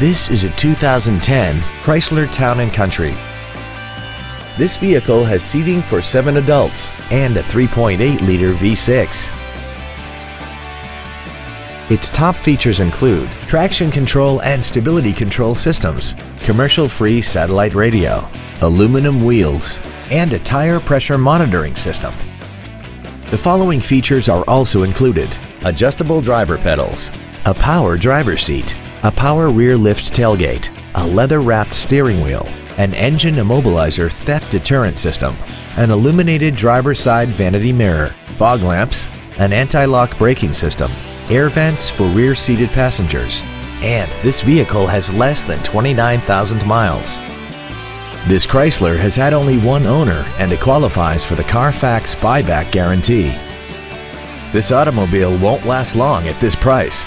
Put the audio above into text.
This is a 2010 Chrysler Town & Country. This vehicle has seating for seven adults and a 3.8-liter V6. Its top features include traction control and stability control systems, commercial-free satellite radio, aluminum wheels, and a tire pressure monitoring system. The following features are also included. Adjustable driver pedals, a power driver seat, a power rear lift tailgate, a leather-wrapped steering wheel, an engine immobilizer theft deterrent system, an illuminated driver's side vanity mirror, fog lamps, an anti-lock braking system, air vents for rear-seated passengers, and this vehicle has less than 29,000 miles. This Chrysler has had only one owner and it qualifies for the Carfax buyback guarantee. This automobile won't last long at this price.